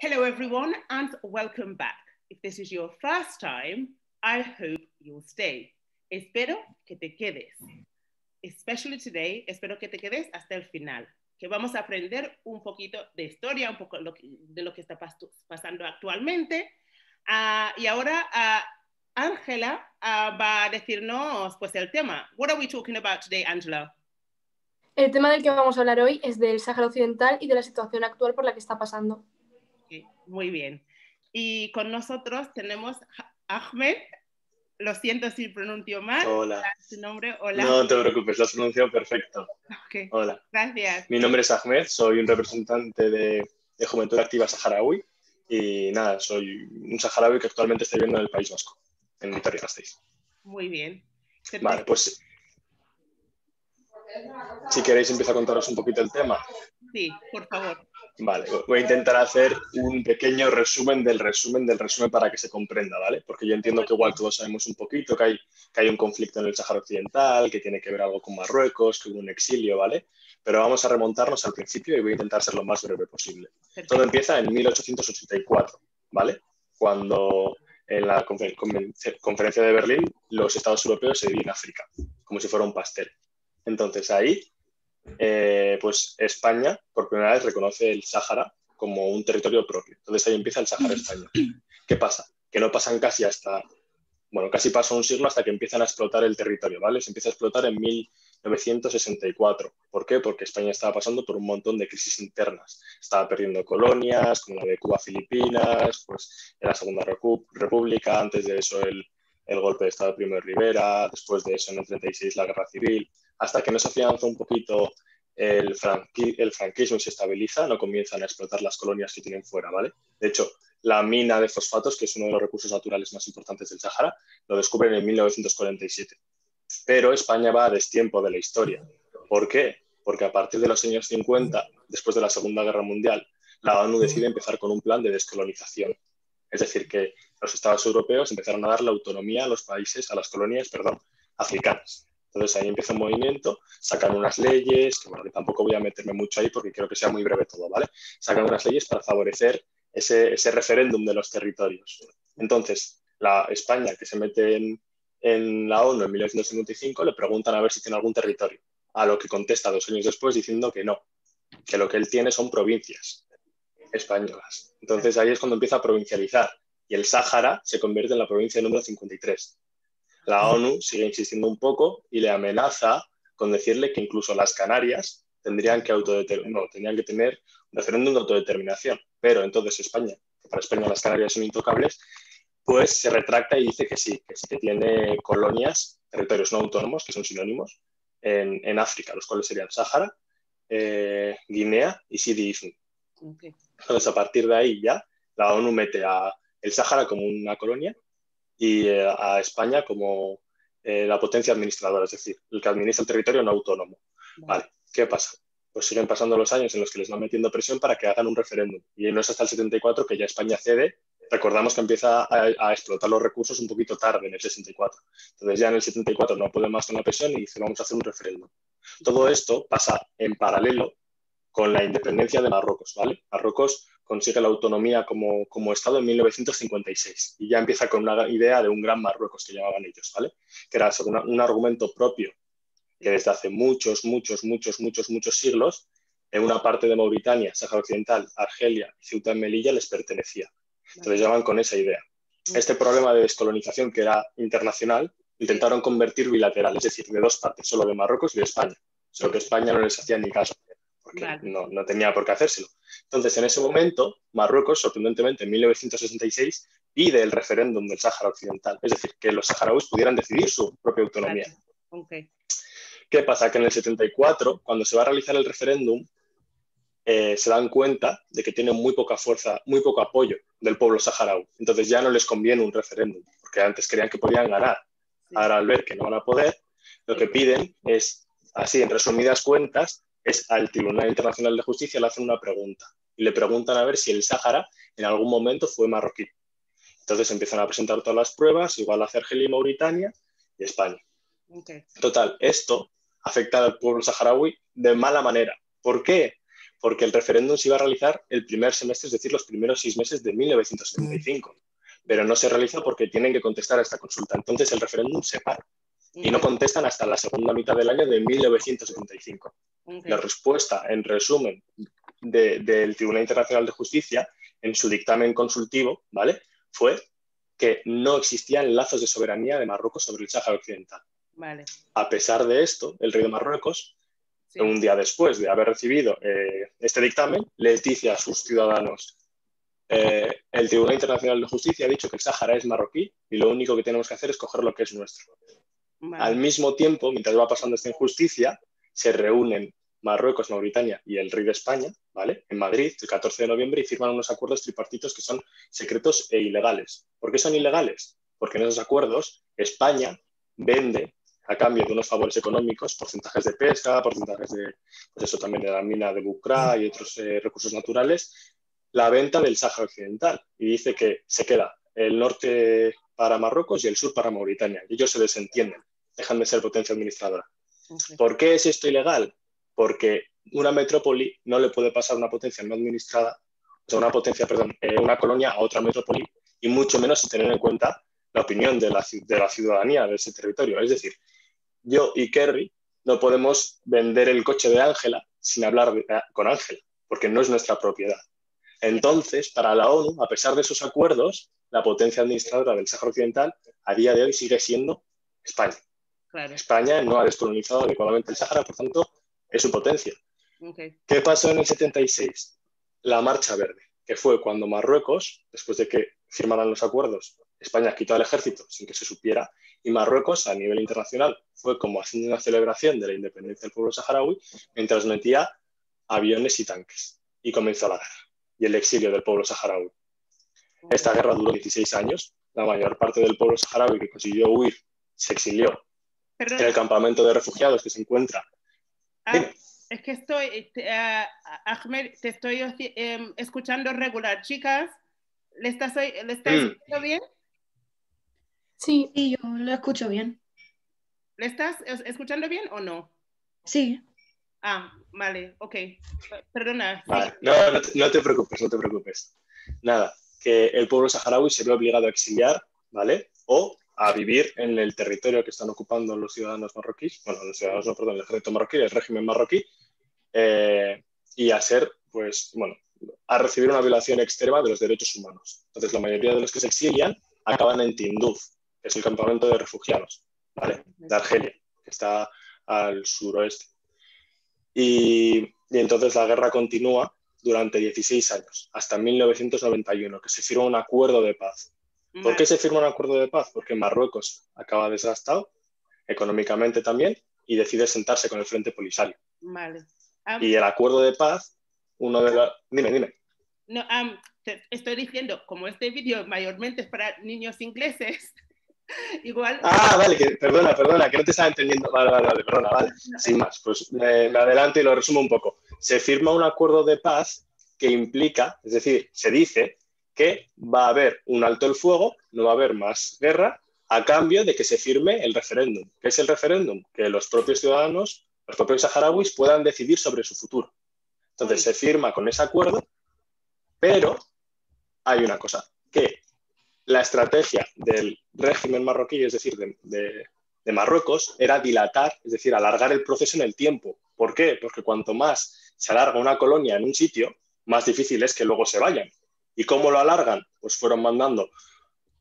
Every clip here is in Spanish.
Hello, everyone, and welcome back. If this is your first time, I hope you'll stay. Espero que te quedes. Especially today, espero que te quedes hasta el final, que vamos a aprender un poquito de historia, un poco de lo que está pasando actualmente. Uh, y ahora uh, Ángela uh, va a decirnos pues el tema. What are we talking about today, Angela? El tema del que vamos a hablar hoy es del Sáhara Occidental y de la situación actual por la que está pasando. Muy bien. Y con nosotros tenemos Ahmed. Lo siento si pronuncio mal. Hola. Su nombre, hola. No te preocupes, lo has pronunciado perfecto. Okay. Hola. Gracias. Mi nombre es Ahmed, soy un representante de, de Juventud Activa Saharaui y nada, soy un saharaui que actualmente está viviendo en el País Vasco, en Vitoria-Gasteiz. Muy bien. Vale, pues si queréis empiezo a contaros un poquito el tema. Sí, por favor. Vale, voy a intentar hacer un pequeño resumen del resumen del resumen para que se comprenda, ¿vale? Porque yo entiendo que igual todos sabemos un poquito que hay, que hay un conflicto en el Sáhara Occidental, que tiene que ver algo con Marruecos, que hubo un exilio, ¿vale? Pero vamos a remontarnos al principio y voy a intentar ser lo más breve posible. Perfecto. Todo empieza en 1884, ¿vale? Cuando en la confer conferencia de Berlín los estados europeos se dividen África, como si fuera un pastel. Entonces ahí eh, pues España por primera vez reconoce el Sáhara como un territorio propio. Entonces ahí empieza el Sáhara español. ¿Qué pasa? Que no pasan casi hasta, bueno, casi pasa un siglo hasta que empiezan a explotar el territorio, ¿vale? Se empieza a explotar en 1964. ¿Por qué? Porque España estaba pasando por un montón de crisis internas. Estaba perdiendo colonias, como la de Cuba, Filipinas, pues en la Segunda República, antes de eso el, el golpe de Estado de Primo de Rivera, después de eso en el 36 la Guerra Civil hasta que no se afianza un poquito el, franqui el, franquismo y se estabiliza, no comienzan a explotar las colonias que tienen fuera, ¿vale? De hecho, la mina de fosfatos, que es uno de los recursos naturales más importantes del Sahara, lo descubren en 1947. Pero España va a destiempo de la historia. ¿Por qué? Porque a partir de los años 50, después de la Segunda Guerra Mundial, la ONU decide empezar con un plan de descolonización. Es decir, que los estados europeos empezaron a dar la autonomía a los países, a las colonias, perdón, africanas. Entonces ahí empieza un movimiento, sacan unas leyes, que bueno, que tampoco voy a meterme mucho ahí porque quiero que sea muy breve todo, ¿vale? Sacan unas leyes para favorecer ese, referéndum de los territorios. Entonces, la España, que se mete en, en la ONU en 1955, le preguntan a ver si tiene algún territorio, a lo que contesta dos años después diciendo que no, que lo que él tiene son provincias españolas. Entonces ahí es cuando empieza a provincializar y el Sáhara se convierte en la provincia número 53 la ONU sigue insistiendo un poco y le amenaza con decirle que incluso las Canarias tendrían que, no, tendrían que tener un referéndum de autodeterminación. Pero entonces España, que para España las Canarias son intocables, pues se retracta y dice que sí, que sí que tiene colonias, territorios no autónomos, que son sinónimos, en, en África, los cuales serían Sáhara, eh, Guinea y Sidi Ifni. Okay. Entonces, a partir de ahí ya, la ONU mete a el Sáhara como una colonia y eh, a España como eh, la potencia administradora, es decir, el que administra el territorio no autónomo. Vale. ¿qué pasa? Pues siguen pasando los años en los que les van metiendo presión para que hagan un referéndum. Y no es hasta el 74 que ya España cede. Recordamos que empieza a, a, explotar los recursos un poquito tarde, en el 64. Entonces ya en el 74 no puede más con la presión y dice vamos a hacer un referéndum. Todo esto pasa en paralelo con la independencia de Marruecos, ¿vale? Marruecos consigue la autonomía como, como, Estado en 1956 y ya empieza con una idea de un gran Marruecos que llamaban ellos, ¿vale? Que era una, un argumento propio que desde hace muchos, muchos, muchos, muchos, muchos siglos en una parte de Mauritania, Sáhara Occidental, Argelia y Ceuta y Melilla les pertenecía. Entonces llaman con esa idea. Este problema de descolonización que era internacional intentaron convertir bilateral, es decir, de dos partes, solo de Marruecos y de España, solo que España no les hacía ni caso porque vale. no, no, tenía por qué hacérselo. Entonces, en ese momento, Marruecos, sorprendentemente, en 1966, pide el referéndum del Sáhara Occidental, es decir, que los saharauis pudieran decidir su propia autonomía. Vale. Okay. ¿Qué pasa? Que en el 74, cuando se va a realizar el referéndum, eh, se dan cuenta de que tienen muy poca fuerza, muy poco apoyo del pueblo saharaui. Entonces ya no les conviene un referéndum, porque antes creían que podían ganar. Ahora al ver que no van a poder, lo que piden es, así en resumidas cuentas, es al Tribunal Internacional de Justicia le hacen una pregunta y le preguntan a ver si el Sáhara en algún momento fue marroquí. Entonces empiezan a presentar todas las pruebas, igual hace Argelia y Mauritania y España. Okay. Total, esto afecta al pueblo saharaui de mala manera. ¿Por qué? porque el referéndum se iba a realizar el primer semestre, es decir, los primeros seis meses de 1975, pero no se realiza porque tienen que contestar a esta consulta. Entonces el referéndum se para y no contestan hasta la segunda mitad del año de 1975. La respuesta, en resumen, del Tribunal Internacional de Justicia, en su dictamen consultivo, ¿vale? Fue que no existían lazos de soberanía de Marruecos sobre el Sáhara Occidental. A pesar de esto, el rey de Marruecos, un día después de haber recibido eh, este dictamen, les dice a sus ciudadanos, eh, el Tribunal Internacional de Justicia ha dicho que el Sáhara es marroquí y lo único que tenemos que hacer es coger lo que es nuestro. Al mismo tiempo, mientras va pasando esta injusticia, se reúnen Marruecos, Mauritania y el rey de España, ¿vale? En Madrid, el 14 de noviembre, y firman unos acuerdos tripartitos que son secretos e ilegales. ¿Por qué son ilegales? Porque en esos acuerdos España vende a cambio de unos favores económicos, porcentajes de pesca, porcentajes de, pues eso también de la mina de Bucra y otros eh, recursos naturales, la venta del Sáhara Occidental. Y dice que se queda el norte para Marruecos y el sur para Mauritania. Y ellos se desentienden, dejan de ser potencia administradora. ¿Por qué es esto ilegal? Porque una metrópoli no le puede pasar una potencia no administrada, o sea, una potencia, perdón, eh, una colonia a otra metrópoli, y mucho menos sin tener en cuenta la opinión de la, de la ciudadanía de ese territorio. Es decir, yo y Kerry no podemos vender el coche de Ángela sin hablar eh, con Ángela, porque no es nuestra propiedad. Entonces, para la ONU, a pesar de esos acuerdos, la potencia administradora del Sáhara Occidental a día de hoy sigue siendo España. España no ha descolonizado adecuadamente el Sáhara, por tanto, es su potencia. ¿Qué pasó en el 76? La Marcha Verde, que fue cuando Marruecos, después de que firmaran los acuerdos, España quitó al ejército sin que se supiera y Marruecos a nivel internacional fue como haciendo una celebración de la independencia del pueblo saharaui mientras metía aviones y tanques y comenzó la guerra y el exilio del pueblo saharaui. Esta guerra duró 16 años, la mayor parte del pueblo saharaui que consiguió huir se exilió en el campamento de refugiados que se encuentra. Ah, es que estoy, uh, Ahmed, te estoy um, escuchando regular. Chicas, ¿le estás, ¿le estás mm. escuchando bien? Sí. Sí, yo lo escucho bien. ¿Le estás escuchando bien o no? Sí. Ah, vale, ok. Perdona. No, no te, preocupes, no te preocupes. Nada, que el pueblo saharaui se ve obligado a exiliar, ¿vale? O a vivir en el territorio que están ocupando los ciudadanos marroquíes, bueno, los ciudadanos, no, perdón, el ejército marroquí, el régimen marroquí, eh, y a ser, pues, bueno, a recibir una violación extrema de los derechos humanos. Entonces, la mayoría de los que se exilian acaban en Tinduf, que es el campamento de refugiados. De Argelia, que está al suroeste. Y, y entonces la guerra continúa durante 16 años, hasta 1991, que se firma un acuerdo de paz. ¿Por qué se firma un acuerdo de paz? Porque Marruecos acaba desgastado, económicamente también, y decide sentarse con el Frente Polisario. Vale. y el acuerdo de paz, uno de los... Dime, dime. No, te estoy diciendo, como este vídeo mayormente es para niños ingleses, Igual. Ah, vale, que, perdona, perdona, que no te estaba entendiendo. Vale, vale, vale, perdona, vale. Sin más, pues me, adelanto y lo resumo un poco. Se firma un acuerdo de paz que implica, es decir, se dice que va a haber un alto el fuego, no va a haber más guerra, a cambio de que se firme el referéndum. ¿Qué es el referéndum? Que los propios ciudadanos, los propios saharauis, puedan decidir sobre su futuro. Entonces se firma con ese acuerdo, pero hay una cosa, que la estrategia del régimen marroquí, es decir, de, Marruecos, era dilatar, es decir, alargar el proceso en el tiempo. ¿Por qué? Porque cuanto más se alarga una colonia en un sitio, más difícil es que luego se vayan. ¿Y cómo lo alargan? Pues fueron mandando.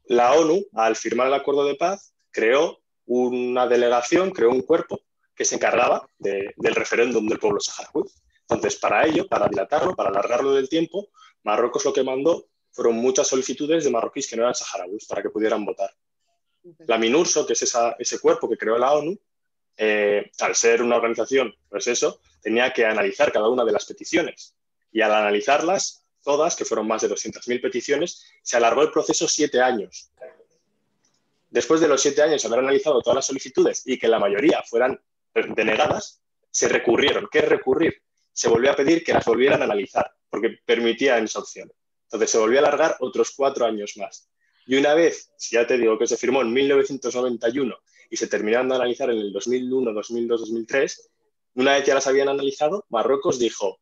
La ONU, al firmar el acuerdo de paz, creó una delegación, creó un cuerpo que se encargaba del referéndum del pueblo saharaui. Entonces, para ello, para dilatarlo, para alargarlo del tiempo, Marruecos lo que mandó fueron muchas solicitudes de marroquíes que no eran saharauis para que pudieran votar. La MINURSO, que es ese cuerpo que creó la ONU, eh, al ser una organización, pues eso, tenía que analizar cada una de las peticiones. Y al analizarlas, todas, que fueron más de 200.000 peticiones, se alargó el proceso siete años. Después de los siete años haber analizado todas las solicitudes y que la mayoría fueran denegadas, se recurrieron. ¿Qué es recurrir? Se volvió a pedir que las volvieran a analizar, porque permitían esa opción. Entonces se volvió a alargar otros cuatro años más. Y una vez, si ya te digo que se firmó en 1991 y se terminaron de analizar en el 2001, 2002, 2003, una vez ya las habían analizado, Marruecos dijo,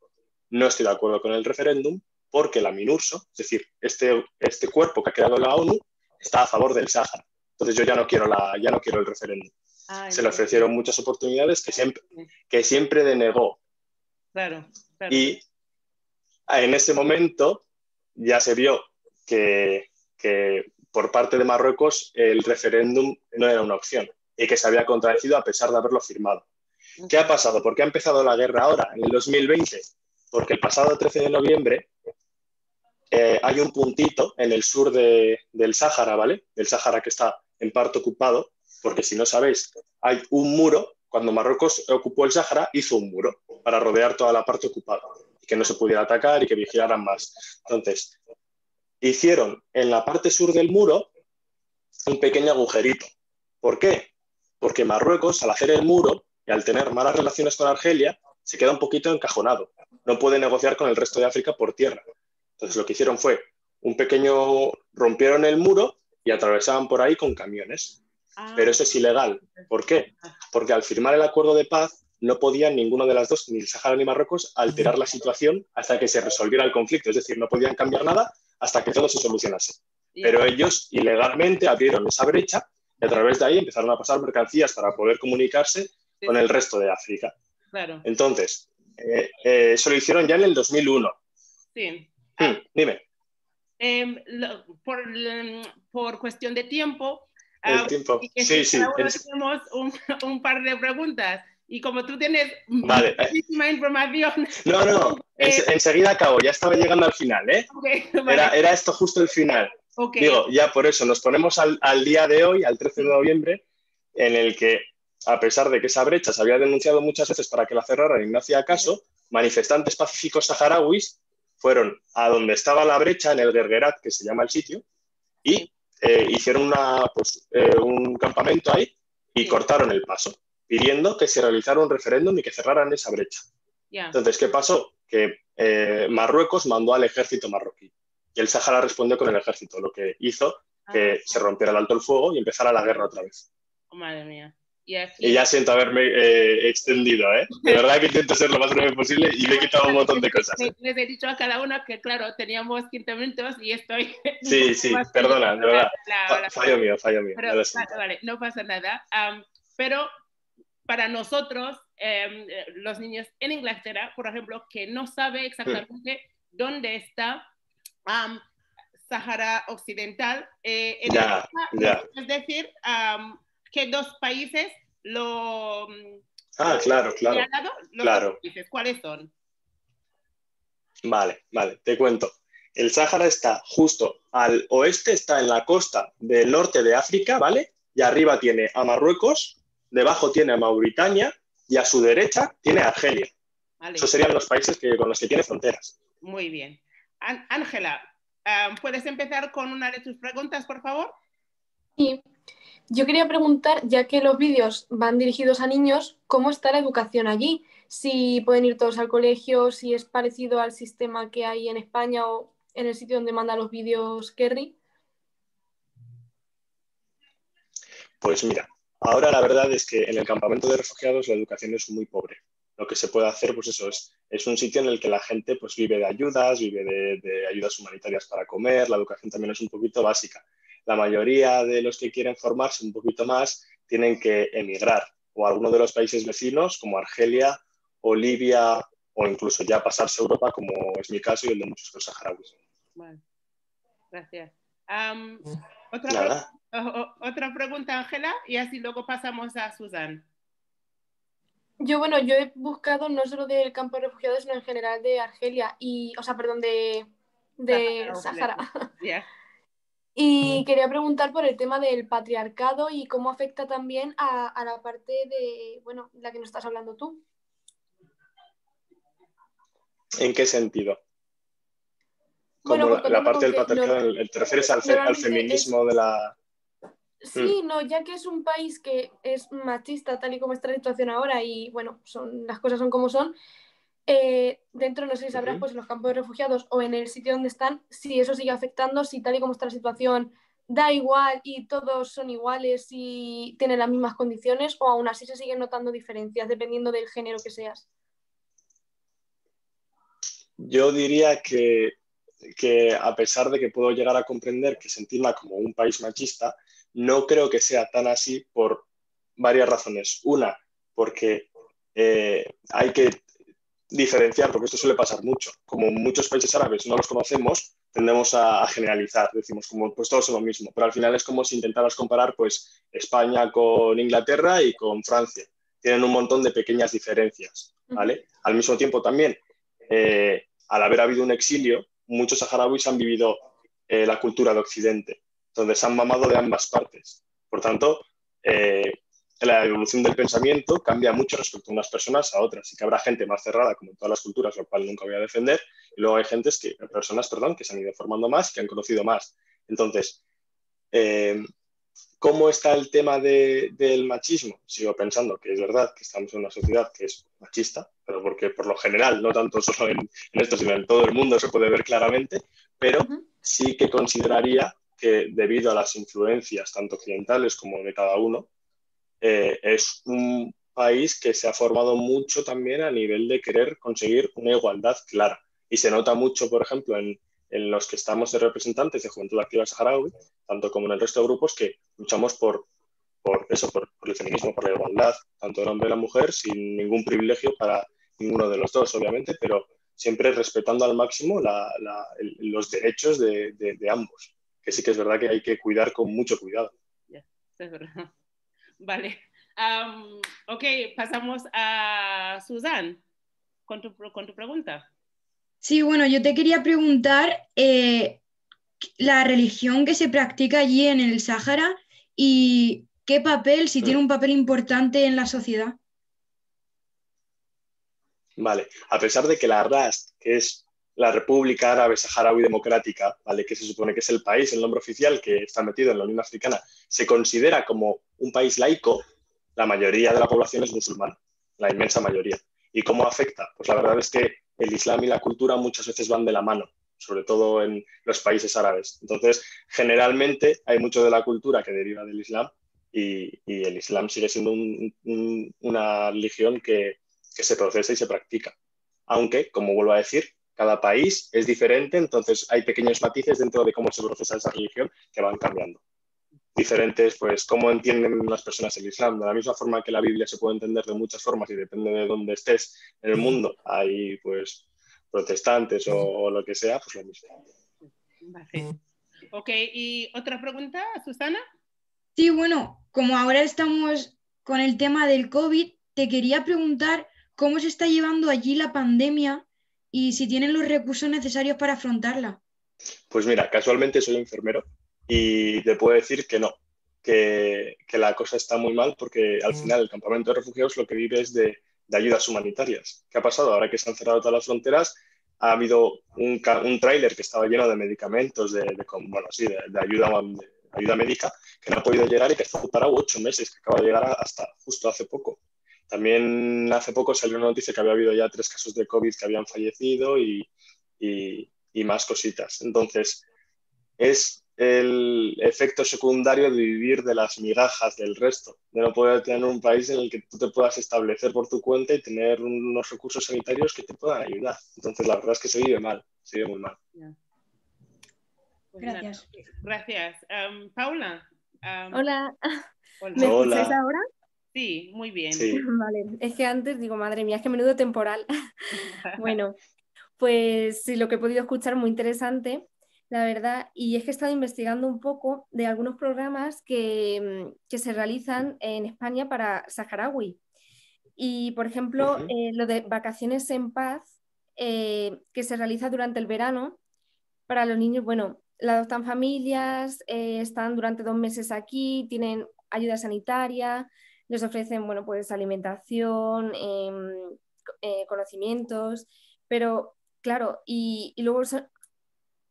no estoy de acuerdo con el referéndum porque la MINURSO, es decir, este, este cuerpo que ha creado la ONU, está a favor del Sáhara. Entonces yo ya no quiero, la, ya no quiero el referéndum. Ah, Se le ofrecieron muchas oportunidades que siempre, que siempre denegó. Claro, claro. Y en ese momento ya se vio que, que por parte de Marruecos el referéndum no era una opción y que se había contradecido a pesar de haberlo firmado. ¿Qué ha pasado? ¿Por qué ha empezado la guerra ahora, en el 2020? Porque el pasado 13 de noviembre eh, hay un puntito en el sur de- del Sáhara, ¿vale? Del Sáhara que está en parte ocupado, porque si no sabéis, hay un muro. Cuando Marruecos ocupó el Sáhara, hizo un muro para rodear toda la parte ocupada y que no se pudiera atacar y que vigilaran más. Entonces, hicieron en la parte sur del muro un pequeño agujerito. ¿Por qué? Porque Marruecos, al hacer el muro y al tener malas relaciones con Argelia, se queda un poquito encajonado. No puede negociar con el resto de África por tierra. Entonces lo que hicieron fue un pequeño, rompieron el muro y atravesaban por ahí con camiones. Ah, Pero eso es ilegal. ¿Por qué? Porque al firmar el acuerdo de paz no podían ninguno de las dos, ni el Sahara ni Marruecos, alterar la situación hasta que se resolviera el conflicto. Es decir, no podían cambiar nada hasta que todo se solucionase. Pero ellos ilegalmente abrieron esa brecha y a través de ahí empezaron a pasar mercancías para poder comunicarse Sí, con el resto de África. Claro, Entonces, eh, eh, eso lo hicieron ya en el 2001. sí. Dime, Em, por, em, por cuestión de tiempo, el ah, tiempo. y que Sí, sí. es- tenemos un, un par de preguntas. Y como tú tienes Vale. muchísima información, No, no, Eh, en- enseguida acabo, ya estaba llegando al final, ¿eh? vale, Era, era esto justo el final. ok, Digo, ya por eso nos ponemos al, al día de hoy, al 13 de noviembre, en el que, a pesar de que esa brecha se había denunciado muchas veces para que la cerraran y no hacía caso, manifestantes pacíficos saharauis fueron a donde estaba la brecha, en el Gergerat, que se llama el sitio, y eh, hicieron una, pues, eh, un campamento ahí y cortaron el paso, pidiendo que se realizara un referéndum y que cerraran esa brecha. Entonces, ¿qué pasó? Que eh, Marruecos mandó al ejército marroquí y el Sáhara respondió con el ejército, lo que hizo que Ah, se rompiera el alto el fuego y empezara la guerra otra vez. madre mía. Y aquí, Y ya siento haberme eh, extendido, ¿eh? De verdad que intento ser lo más breve posible y me he quitado un montón de cosas. ¿eh? les he dicho a cada uno que, claro, teníamos 15 minutos y estoy... Sí, sí, perdona, de verdad. La- la- Fallo mío, fallo mío. Pero, vale, vale, no pasa nada. Am, pero para nosotros, em, eh, los niños en Inglaterra, por ejemplo, que no sabe exactamente dónde está am, Sahara Occidental, eh, en Ya, Europa, ya. es decir, am, que dos países lo mm, Ah, claro, claro. los claro. países, ¿cuáles son? Vale, vale, te cuento. El Sáhara está justo al oeste, está en la costa del norte de África, ¿vale? Y arriba tiene a Marruecos, debajo tiene a Mauritania y a su derecha tiene a Argelia. Vale, Esos serían los países que, con los que tiene fronteras. muy bien. Án- Ángela, am, ¿puedes empezar con una de tus preguntas, por favor? Y yo quería preguntar, ya que los vídeos van dirigidos a niños, ¿cómo está la educación allí? Si pueden ir todos al colegio, si es parecido al sistema que hay en España o en el sitio donde manda los vídeos Kerry. Pues mira, ahora la verdad es que en el campamento de refugiados la educación es muy pobre. Lo que se puede hacer, pues eso, es, es un sitio en el que la gente pues vive de ayudas, vive de, de ayudas humanitarias para comer, la educación también es un poquito básica. La mayoría de los que quieren formarse un poquito más tienen que emigrar o a alguno de los países vecinos como Argelia o Libia o incluso ya pasarse a Europa como es mi caso y el de muchos de los saharauis. Vale. Gracias. Otra, Nada. pre- o- o- otra pregunta, Ángela, y así luego pasamos a Susan. Yo, bueno, yo he buscado no solo del campo de refugiados, sino en general de Argelia y, o sea, perdón, de, de Sahara, Sahara. Y quería preguntar por el tema del patriarcado y cómo afecta también a, a la parte de, bueno, la que nos estás hablando tú. ¿En qué sentido? Como Bueno, la, pues parte del patriarcado, no- ¿te refieres al, fe- al normalmente feminismo de la...? Sí, no, ya que es un país que es machista tal y como está la situación ahora y bueno, son, las cosas son como son, eh, dentro, no sé si sabrás, pues en los campos de refugiados o en el sitio donde están, si eso sigue afectando, si tal y como está la situación da igual y todos son iguales y tienen las mismas condiciones o aún así se siguen notando diferencias dependiendo del género que seas. yo diría que, que a pesar de que puedo llegar a comprender que sentirla como un país machista, no creo que sea tan así por varias razones. Una, porque eh, hay que diferenciar, porque esto suele pasar mucho. Como muchos países árabes no los conocemos, tendemos a, generalizar, decimos como pues todos son lo mismo, pero al final es como si intentaras comparar pues España con Inglaterra y con Francia. Tienen un montón de pequeñas diferencias, ¿vale? Al mismo tiempo también, eh, al haber habido un exilio, muchos saharauis han vivido eh, la cultura de Occidente, donde se han mamado de ambas partes. Por tanto, eh, la evolución del pensamiento cambia mucho respecto a unas personas a otras y que habrá gente más cerrada, como en todas las culturas, lo cual nunca voy a defender, y luego hay gentes que, personas perdón, que se han ido formando más, que han conocido más. Entonces, eh, ¿cómo está el tema del machismo? Sigo pensando que es verdad que estamos en una sociedad que es machista, pero porque por lo general, no tanto solo en, esto, sino en todo el mundo se puede ver claramente, pero sí que consideraría que debido a las influencias tanto occidentales como de cada uno, eh, es un país que se ha formado mucho también a nivel de querer conseguir una igualdad clara. Y se nota mucho, por ejemplo, en, en los que estamos de representantes de Juventud Activa Saharaui, tanto como en el resto de grupos que luchamos por, por eso, por, el feminismo, por la igualdad, tanto del hombre y la mujer, sin ningún privilegio para ninguno de los dos, obviamente, pero siempre respetando al máximo los derechos de, de, ambos, que sí que es verdad que hay que cuidar con mucho cuidado. es verdad. Vale. ok, pasamos a Susan con tu, con tu pregunta. Sí, bueno, yo te quería preguntar eh, la religión que se practica allí en el Sáhara y qué papel, si tiene un papel importante en la sociedad. Vale, a pesar de que la RAST, que es la República Árabe Saharaui Democrática, ¿vale? que se supone que es el país, el nombre oficial que está metido en la Unión Africana, se considera como un país laico, la mayoría de la población es musulmana, la inmensa mayoría. ¿Y cómo afecta? Pues la verdad es que el Islam y la cultura muchas veces van de la mano, sobre todo en los países árabes. Entonces, generalmente hay mucho de la cultura que deriva del Islam y, el Islam sigue siendo una religión que, que se procesa y se practica. Aunque, como vuelvo a decir, cada país es diferente, entonces hay pequeños matices dentro de cómo se procesa esa religión que van cambiando. Diferentes, pues, cómo entienden las personas el Islam. De la misma forma que la Biblia se puede entender de muchas formas y depende de dónde estés en el mundo, hay, pues, protestantes o, lo que sea, pues lo mismo. Vale. Ok, ¿y otra pregunta, Susana? Sí, bueno, como ahora estamos con el tema del COVID, te quería preguntar cómo se está llevando allí la pandemia y si tienen los recursos necesarios para afrontarla. Pues mira, casualmente soy enfermero y te puedo decir que no, que, la cosa está muy mal porque al mm. final el campamento de refugiados lo que vive es de, ayudas humanitarias. ¿Qué ha pasado? Ahora que se han cerrado todas las fronteras, ha habido un, un tráiler que estaba lleno de medicamentos, de, bueno, sí, de, ayuda, ayuda médica, que no ha podido llegar y que está parado ocho meses, que acaba de llegar hasta justo hace poco. También hace poco salió una noticia que había habido ya tres casos de COVID que habían fallecido y, más cositas. Entonces, es el efecto secundario de vivir de las migajas del resto, de no poder tener un país en el que tú te puedas establecer por tu cuenta y tener unos recursos sanitarios que te puedan ayudar. Entonces, la verdad es que se vive mal, se vive muy mal. Pues Gracias. Gracias. Paula. Hola. ¿Me escucháis ahora? Sí, muy bien. Vale, es que antes digo, madre mía, es que menudo temporal. bueno, pues sí, lo que he podido escuchar muy interesante, la verdad, y es que he estado investigando un poco de algunos programas que, mm, se realizan en España para saharaui. Y, por ejemplo, eh, lo de vacaciones en paz, eh, que se realiza durante el verano para los niños, bueno, la adoptan familias, eh, están durante dos meses aquí, tienen ayuda sanitaria, les ofrecen, bueno, pues alimentación, em, eh, conocimientos, pero claro, y, luego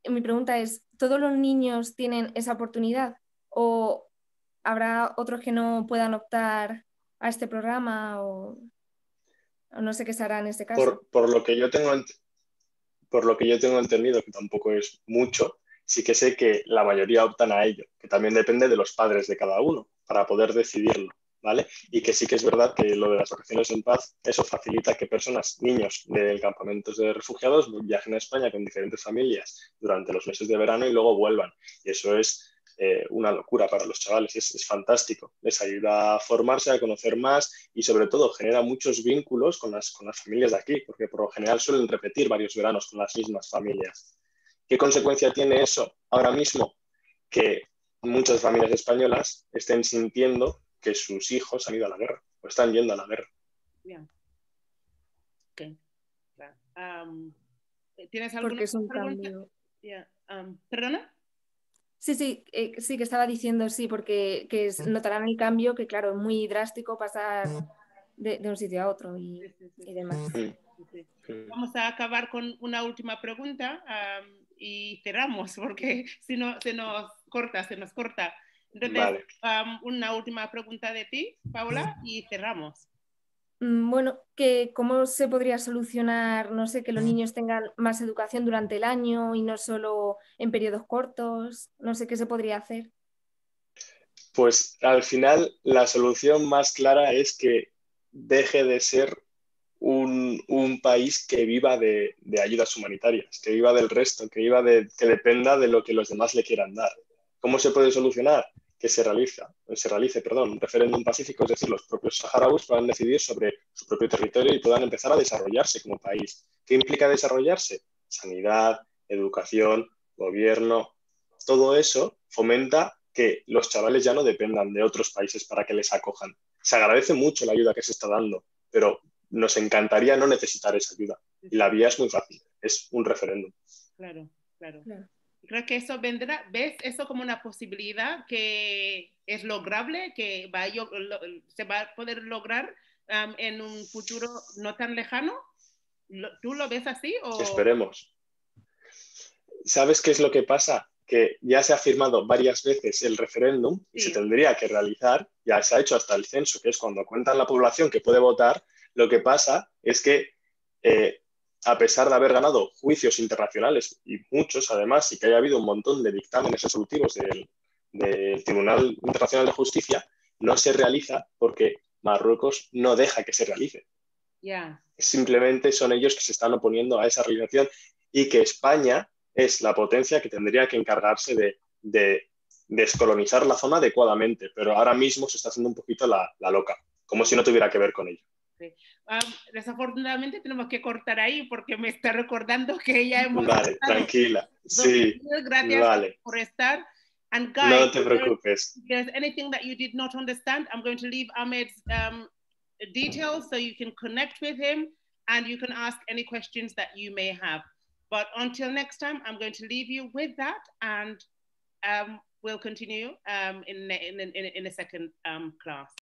mi pregunta es, ¿todos los niños tienen esa oportunidad o habrá otros que no puedan optar a este programa o, no sé qué se hará en este caso? Por, lo que yo tengo por lo que yo tengo entendido, que tampoco es mucho, sí que sé que la mayoría optan a ello, que también depende de los padres de cada uno para poder decidirlo. ¿Vale? Y que sí que es verdad que lo de las vacaciones en paz, eso facilita que personas, niños de campamentos de refugiados viajen a España con diferentes familias durante los meses de verano y luego vuelvan. Y eso es eh, una locura para los chavales, es, fantástico. Les ayuda a formarse, a conocer más y sobre todo genera muchos vínculos con las, con las familias de aquí, porque por lo general suelen repetir varios veranos con las mismas familias. ¿Qué consecuencia tiene eso ahora mismo? Que muchas familias españolas estén sintiendo que sus hijos han ido a la guerra o están yendo a la guerra. Bien. ¿Tienes alguna Porque es un cambio. ¿Perdona? Sí, sí, eh, sí, que estaba diciendo sí, porque que notarán el cambio, que claro, es muy drástico pasar de, un sitio a otro y, demás. Vamos a acabar con una última pregunta y cerramos, porque si no se nos corta, se nos corta. Entonces, una última pregunta de ti, Paula, y cerramos. Mm, bueno, que cómo se podría solucionar, no sé, que los niños tengan más educación durante el año y no solo en periodos cortos, no sé qué se podría hacer. Pues al final la solución más clara es que deje de ser un, país que viva de, ayudas humanitarias, que viva del resto, que viva de, que dependa de lo que los demás le quieran dar. ¿Cómo se puede solucionar? Que se, realiza, se realice perdón, un referéndum pacífico, es decir, los propios saharauis puedan decidir sobre su propio territorio y puedan empezar a desarrollarse como país. ¿Qué implica desarrollarse? Sanidad, educación, gobierno, todo eso fomenta que los chavales ya no dependan de otros países para que les acojan. Se agradece mucho la ayuda que se está dando, pero nos encantaría no necesitar esa ayuda. Y la vía es muy fácil, es un referéndum. Claro, claro. claro. Creo que eso vendrá, ¿ves eso como una posibilidad que es lograble, que va, se va a poder lograr en un futuro no tan lejano? ¿Tú lo ves así? O... Esperemos. ¿Sabes qué es lo que pasa? Que ya se ha firmado varias veces el referéndum y se tendría que realizar, ya se ha hecho hasta el censo, que es cuando cuentan la población que puede votar, lo que pasa es que eh, a pesar de haber ganado juicios internacionales y muchos además, y que haya habido un montón de dictámenes resolutivos del, Tribunal Internacional de Justicia, no se realiza porque Marruecos no deja que se realice. Simplemente son ellos que se están oponiendo a esa realización y que España es la potencia que tendría que encargarse de, descolonizar la zona adecuadamente, pero ahora mismo se está haciendo un poquito la loca, como si no tuviera que ver con ello. Ah, desafortunadamente tenemos que cortar ahí porque me está recordando que ya hemos... Vale, tranquila. Sí. Gracias por estar. And guys, no te preocupes. If there's anything that you did not understand, I'm going to leave Ahmed's um, details so you can connect with him and you can ask any questions that you may have. But until next time, I'm going to leave you with that and um, we'll continue um, in, in, in, in, a second um, class.